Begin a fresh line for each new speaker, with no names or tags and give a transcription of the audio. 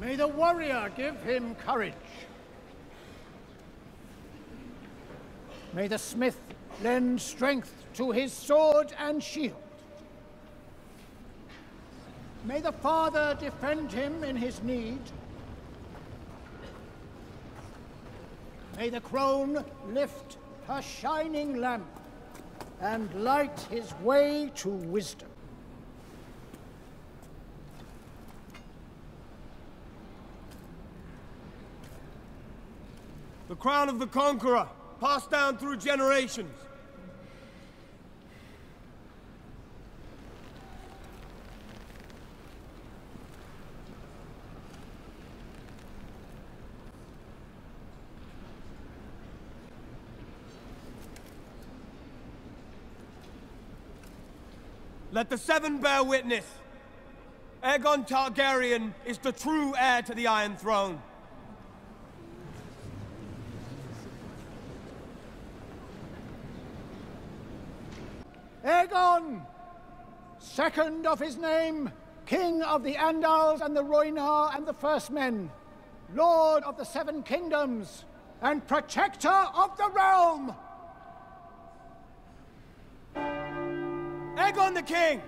May the warrior give him courage. May the smith lend strength to his sword and shield. May the Father defend him in his need. May the crone lift her shining lamp and light his way to wisdom.
The crown of the conqueror, passed down through generations. Let the Seven bear witness. Aegon Targaryen is the true heir to the Iron Throne.
Aegon, second of his name, King of the Andals and the Rhoynar and the First Men, Lord of the Seven Kingdoms, and Protector of the Realm!
Aegon the King!